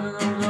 no, no, no.